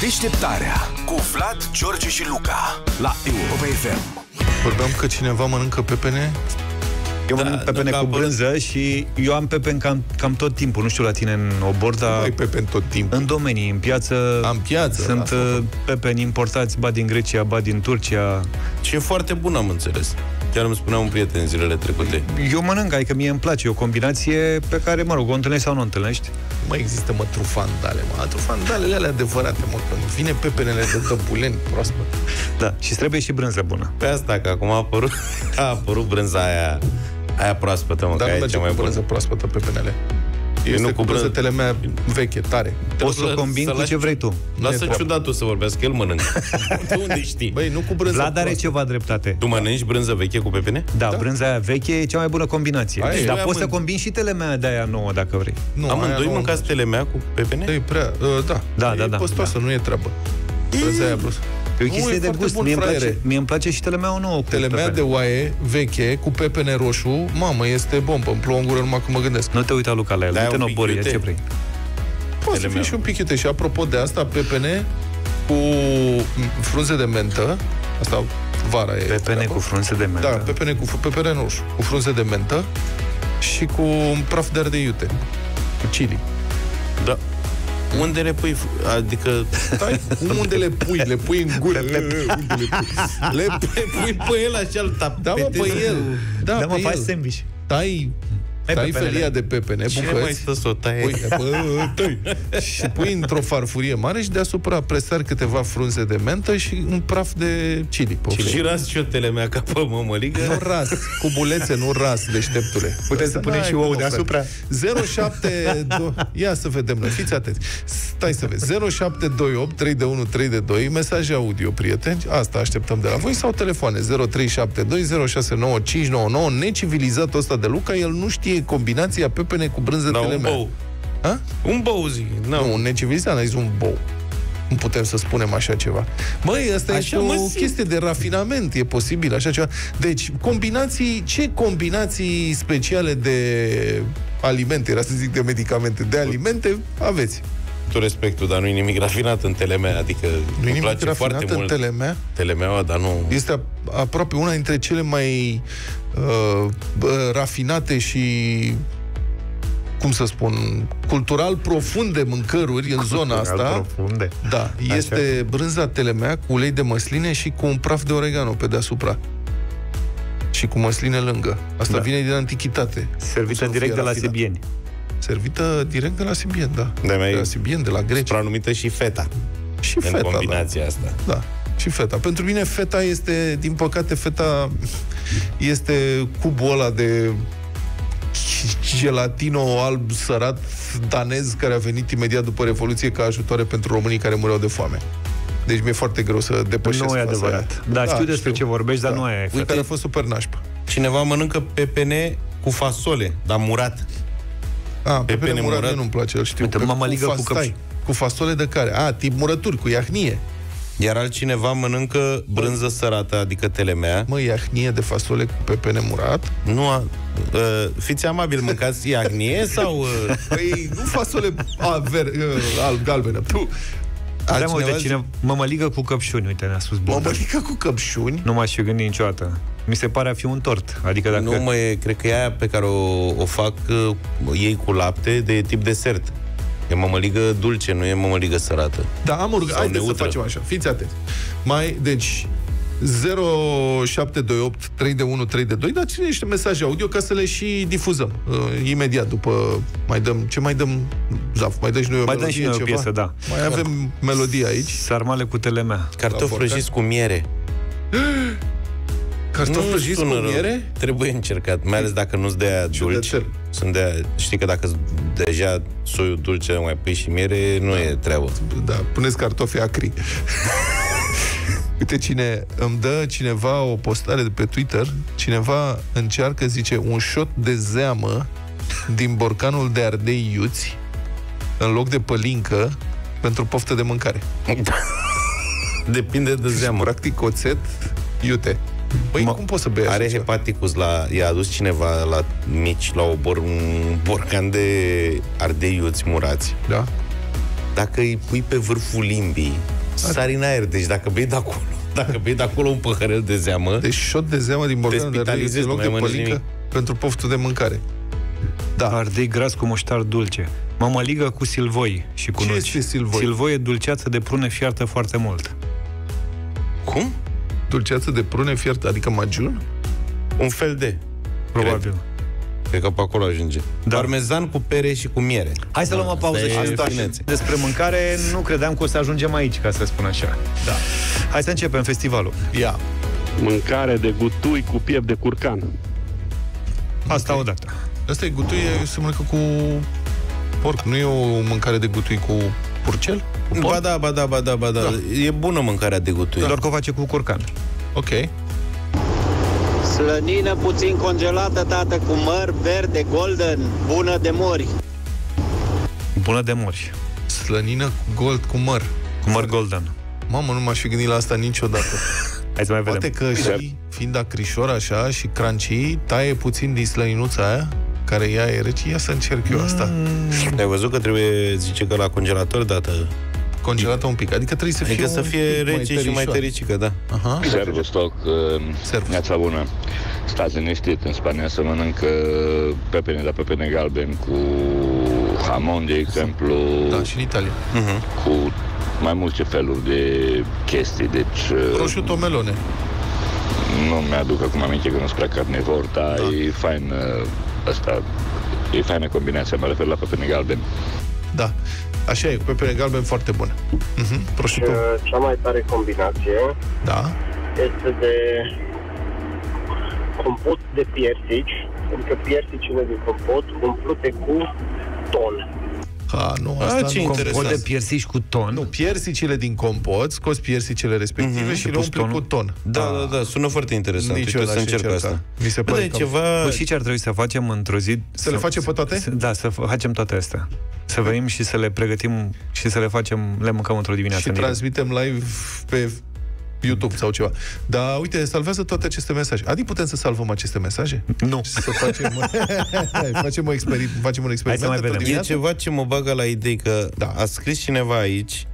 Deșteptarea cu Vlad, George și Luca la Europa FM. Vorbeam că cineva mănâncă pepene eu da, mănânc pepene cu brânză și eu am pepeni cam, cam tot timpul. Nu știu la tine în obor, dar... ai pepeni tot timpul? În domenii, în piață... Am piață. Sunt uh, pepeni importați, ba din Grecia, ba din Turcia. Și e foarte bun, am înțeles. Chiar îmi spunea un prieten zilele trecute. Eu mănânc, adică mie îmi place. E o combinație pe care, mă rog, o întâlnești sau nu o întâlnești. Mai există, mă, trufandale, mă. Trufandalele alea adevărate, mă, când vine pepenele de tăpuleni proaspăt. Da, și trebuie și brânză bună. Pe asta, că acum a apărut, a apărut brânza aia Aia proaspătă, mă, Dar că nu e cea mai bună. proaspătă pe penele. Este nu cu brânzetele mea veche, tare. Poți să o combini cu ce vrei tu. Lasă ciudatul să vorbească, el mănâncă. de unde știi? Băi, nu cu brânză Vlad are ceva dreptate. Tu mănânci brânză veche cu pepene? Da, da. brânza aia veche e cea mai bună combinație. Aia Dar poți să combini și telemea de aia nouă, dacă vrei. Nu, Amândoi mâncați telemea cu pepene? E prea, uh, da. Da, da, da. Postoasă, da. nu e treabă. Brânza aia brusă. E o chestie de gust. Bun, mie, îmi place, mie îmi place și telemea nouă. Telemea de oaie veche cu pepene roșu, mamă, este bombă. Îmi plouă în gură numai când mă gândesc. Nu te uita, Luca, la el. Uite în obor, ce vrei. Poate să fie și un pic iute. Și apropo de asta, pepene cu frunze de mentă, asta vara e. Pepene cu frunze de mentă. Da, pepene cu pepene roșu, cu frunze de mentă și cu un praf de ardei iute, cu chili. Da. Unde le pui? Adică... Stai, unde le pui? Le pui în gură. Le, pui? le pui pe el așa, Da, mă, pe el. Da, da mă, faci sandwich. Tai Tai felia de pepene, Ce bucăți. mai stă să o taie? Pui, bă, tai. și pui într-o farfurie mare și deasupra presari câteva frunze de mentă și un praf de chili. chili. Și ras ciotele mea ca pe mămăligă? Nu ras, cu bulețe, nu ras, deșteptule. Puteți să punem și ou deasupra? 07... Ia să vedem, noi, fiți atenți. Stai să vezi. 0728 3 de 1 3 de 2, mesaje audio, prieteni. Asta așteptăm de la voi sau telefoane 0372 069 necivilizatul ăsta de Luca, el nu știe combinația pepene cu brânză da, telemea. un bou. Ha? Un bou, zic. No. Nu, un necivilizat, a zis un bou. Nu putem să spunem așa ceva. Măi, asta așa e o chestie de rafinament, e posibil așa ceva. Deci, combinații, ce combinații speciale de alimente, era să zic de medicamente, de alimente aveți? Tu respectul, dar nu e nimic rafinat în telemea, adică nu e nimic rafinat foarte în mult telemea? Telemeaua, dar nu... Este aproape una dintre cele mai uh, rafinate și cum să spun, cultural profunde mâncăruri în zona asta. profunde. Da, este Așa. brânza telemea cu ulei de măsline și cu un praf de oregano pe deasupra. Și cu măsline lângă. Asta da. vine din antichitate. Servită direct de la Sibieni. Servită direct de la Sibieni, da. De, de la Sibieni, de la Grecia. Supranumită și feta. Și în feta, combinația da. asta. Da și feta. Pentru mine feta este, din păcate, feta este cubul ăla de gelatino alb sărat danez care a venit imediat după Revoluție ca ajutoare pentru românii care mureau de foame. Deci mi-e foarte greu să depășesc Nu e adevărat. Da, da, știu despre știu. ce vorbești, dar da. nu e Uite, care a fost super nașpa. Cineva mănâncă pepene cu fasole, dar murat. A, pepene, pepene murat, murat. nu-mi place, îl știu. Uite, mămăligă cu, cu, cu fasole de care? A, tip murături, cu iahnie. Iar altcineva mănâncă brânză sărată, adică telemea. Mă, iahnie de fasole cu pepene murat? Nu, a, uh, fiți amabil, mâncați iahnie sau... Uh... Păi, nu fasole a, ver, uh, alb, galbenă. Tu, Altcineva uite, cine, mămăligă cu căpșuni, uite, ne-a spus Bogdan. Mămăligă cu căpșuni? Nu m-aș fi gândit niciodată. Mi se pare a fi un tort. Adică dacă... Nu, mă, e, cred că e aia pe care o, o fac uh, ei cu lapte de tip desert. E mămăligă dulce, nu e mămăligă sărată. Da, am urgat. Haideți să facem așa. Fiți atenți. Mai, deci, 0728 3 de 1 3 de 2, dar cine niște mesaje audio ca să le și difuzăm uh, imediat după mai dăm, ce mai dăm Zaf, mai dăm și noi o mai melodie, dăm și noi o piesă, da. Mai avem melodie aici. Sarmale cu telemea. Cartofi prăjiți cu miere. Cartofi prăjiți cu miere? Trebuie încercat, mai ales dacă nu-ți dea dulci. Sunt de știi că dacă deja soiul dulce mai pui și miere, nu da. e treabă. Da, puneți cartofi acri. Uite, cine îmi dă cineva o postare de pe Twitter, cineva încearcă, zice, un shot de zeamă din borcanul de ardei iuți în loc de pălincă pentru poftă de mâncare. Depinde de zeamă. Practic, oțet, iute. Păi cum poți să bei Are așa hepaticus la... I-a adus cineva la mici, la o bor, un borcan de ardei iuți murați. Da. Dacă îi pui pe vârful limbii sari în aer. Deci dacă bei de acolo, dacă bei de acolo un păhărel de zeamă... Deci șot de zeamă din borcană, dar spitalizezi, loc nu de mai mănânci pălincă nimic. pentru poftul de mâncare. Da. Ardei gras cu muștar dulce. Mămăligă cu silvoi și cu Ce nuci. este silvoi? Silvoi e dulceață de prune fiartă foarte mult. Cum? Dulceață de prune fiert, adică magiun? Un fel de... Probabil. Cred că pe acolo ajunge. Da. Parmezan cu pere și cu miere. Hai să luăm o pauză Asta e și întoarcem. finețe. Despre mâncare nu credeam că o să ajungem aici, ca să spun așa. Da. Hai să începem festivalul. Ia. Mâncare de gutui cu piept de curcan. Asta odată. Asta e gutuie, se mănâncă cu porc. Nu e o mâncare de gutui cu purcel? Cu porc? Ba da, ba da, ba da, ba da. Da. E bună mâncarea de gutui. Doar că o face cu curcan. Ok. Slănină puțin congelată, tată, cu măr verde, golden, bună de mori. Bună de mori. Slănină cu gold cu măr. Cu măr golden. Mamă, nu m-aș fi gândit la asta niciodată. Hai să mai vedem. Poate că și fiind acrișor așa și crunchy, taie puțin din slăninuța aia, care ea e rece, ia să încerc eu asta. Ai văzut că trebuie, zice că la congelator dată. Congelată un pic, adică trebuie să fie Adică să un fie pic mai rece și mai tărișoară. tăricică, da. Aha. Servus, stoc, Servus. neața bună. Stați liniștit, în Spania se mănâncă pepene, dar pepene galben cu hamon, de exemplu, Da, și în Italia. cu mai multe feluri de chestii, deci uh, Prosciutto melone. nu mi-aduc acum aminte că nu sunt prea carnivor, dar Da. e fain uh, asta, e faină combinația, mă refer la pepene galben. Da. Așa e, cu pepene galben foarte bună. Mhm. Prosciutto. Cea mai tare combinație Da. este de compot de piersici, adică piersicile din compot umplute cu ton. Ha, nu, A, asta ce nu. interesant. O de piersici cu ton. Nu, piersicile din compot, scoți piersicile respective și Și le pus umpli tonul? cu ton. Da, da, da, sună foarte interesant. Nici Uite, eu să n-aș încerc încerca. asta. Mi se Bă, pare dar e cam- ceva... Bă, și ce ar trebui să facem într-o zi? Să le facem pe toate? Să, da, să f- facem toate astea. Să venim și să le pregătim și să le facem, le mâncăm într-o dimineață. și în direct. transmitem live pe YouTube sau ceva. Dar uite, salvează toate aceste mesaje. Adică putem să salvăm aceste mesaje? Nu. Și să facem, facem, o experi- facem un experiment mai într-o vedem. E dimineață? ceva ce mă bagă la idei că Da. da. a scris cineva aici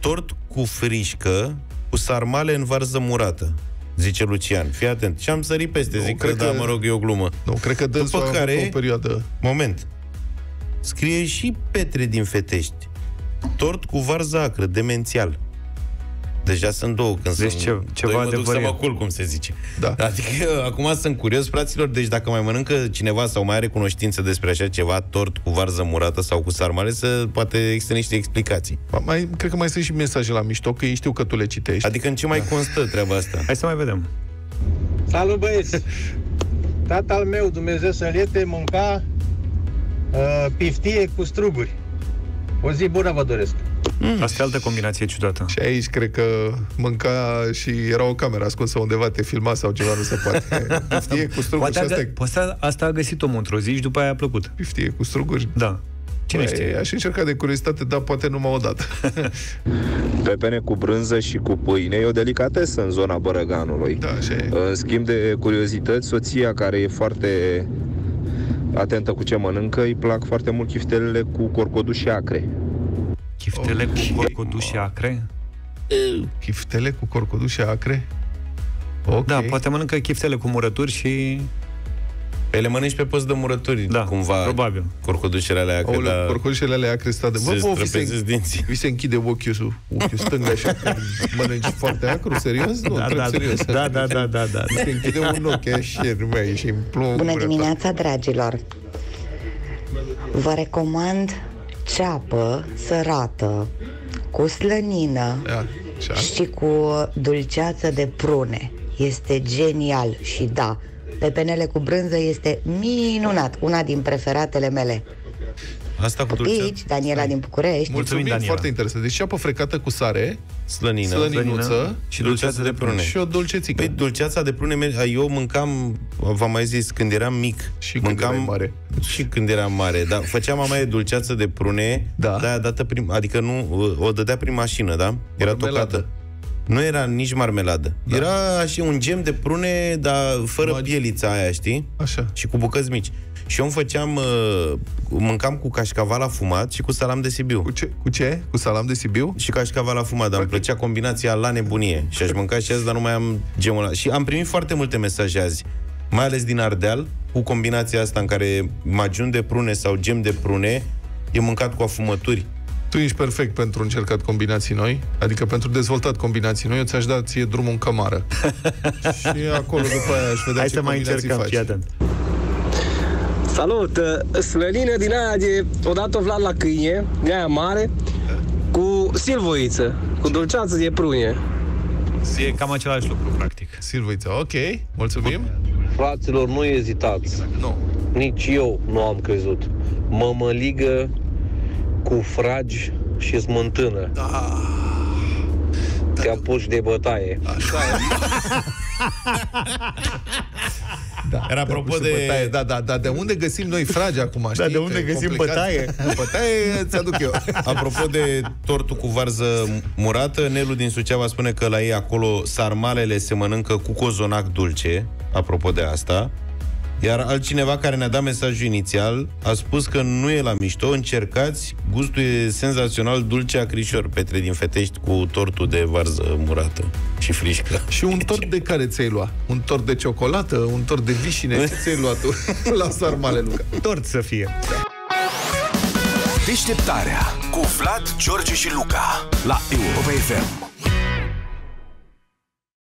tort cu frișcă cu sarmale în varză murată. Zice Lucian. Fii atent. Și am sărit peste. Nu, Zic că, cred da, că- mă rog, e o glumă. Nu, cred că dânsul După a avut care- o perioadă... Moment. Scrie și Petre din Fetești. Tort cu varză acră, demențial. Deja sunt două când Deci sunt... ce- ceva doi mă duc să adevărat. mă culc, cum se zice. Da. Adică acum sunt curios, fraților, deci dacă mai mănâncă cineva sau mai are cunoștință despre așa ceva, tort cu varză murată sau cu sarmale, să poate există niște explicații. Mai, cred că mai sunt și mesaje la mișto, că ei știu că tu le citești. Adică în ce mai constă treaba asta? Hai să mai vedem. Salut băieți! Tatăl meu, Dumnezeu să-l ierte, mânca uh, piftie cu struguri. O zi bună vă doresc! Asta e altă combinație ciudată. Și aici cred că mânca și era o cameră ascunsă undeva, te filma sau ceva, nu se poate. Piftie cu struguri Poate, și a, asta gă- e poate asta a găsit omul într-o zi și după aia a plăcut. piftie cu struguri. Da. Cine Băi, știe? Aș încerca de curiozitate, dar poate numai o dată. Pepene cu brânză și cu pâine e o delicatesă în zona Bărăganului. Da, așa e. În schimb de curiozități, soția care e foarte atentă cu ce mănâncă, îi plac foarte mult chiftelele cu corcoduși acre. Chiftele cu corcoduși acre? Chiftele cu corcodușe acre. Ok. Da, poate mănâncă chiftele cu murături și... Pe le mănânci pe post de murături, Da, cumva, probabil. corcodușele alea, că Aoleu, da, corcodușele alea acre stade. Bă, se bă, vi străpezesc se, dinții. vi se închide ochiul, ochiul stâng așa când mănânci foarte acru, serios? Nu, Da, întreb da, serios. da, da, da, da, da. Vi se închide un ochi așa, nu mai ieși în plumb. Bună dimineața, dragilor! Vă recomand ceapă sărată, cu slănină Ia, așa. și cu dulceață de prune. Este genial și da, pepenele cu brânză este minunat, una din preferatele mele. Asta cu dulce, Aici, Daniela din București. Mulțumim, Daniela. foarte interesant. Deci ceapă frecată cu sare, slănină, slăninuță și dulceață de prune. și o dulcețică. Păi dulceața de prune, mer- eu mâncam, v-am mai zis, când eram mic. Și când mâncam, erai mare. Și când eram mare, da. Făcea mama e dulceață de prune, Da. de-aia dată prim, adică nu, o dădea prin mașină, da? Era Marmeladă. tocată. Nu era nici marmeladă. Da. Era și un gem de prune, dar fără Magi- pielița aia, știi? Așa. Și cu bucăți mici. Și eu îmi făceam, uh, mâncam cu cașcaval afumat și cu salam de Sibiu. Cu ce? Cu ce? Cu salam de Sibiu? Și cașcaval afumat, dar îmi plăcea combinația la nebunie. Și aș mânca și azi, dar nu mai am gemul ăla. Și am primit foarte multe mesaje azi, mai ales din Ardeal, cu combinația asta în care magiun de prune sau gem de prune e mâncat cu afumături. Tu ești perfect pentru încercat combinații noi, adică pentru dezvoltat combinații noi, eu ți-aș da ție drumul în cămară. și acolo după aia aș vedea Hai ce să mai combinații încercăm, faci. fii atent. Salut! Slănină din aia de odată Vlad la câine, de aia mare, cu silvoiță, cu dulceață de prune. E cam același lucru, practic. Silviță, ok, mulțumim. Fraților, nu ezitați. Nu. Nici eu nu am crezut. Mămăligă cu fragi și smântână. Da. Te apuci de bătaie. Așa e. Da, Era apropo se de- Bătaie, da, da, da, de unde găsim noi fragi acum, știi? de unde Că e găsim complicat. bătaie? bătaie ți-aduc eu. Apropo de tortul cu varză murată, Nelu din Suceava spune că la ei acolo sarmalele se mănâncă cu cozonac dulce, apropo de asta. Iar altcineva care ne-a dat mesajul inițial a spus că nu e la mișto, încercați, gustul e senzațional dulce acrișor, Petre din Fetești, cu tortul de varză murată și frișcă. Și un tort de care ți-ai luat? Un tort de ciocolată? Un tort de vișine? Ce ți-ai luat tu la sarmale, Luca? Tort să fie. Deșteptarea cu Vlad, George și Luca la Europa FM.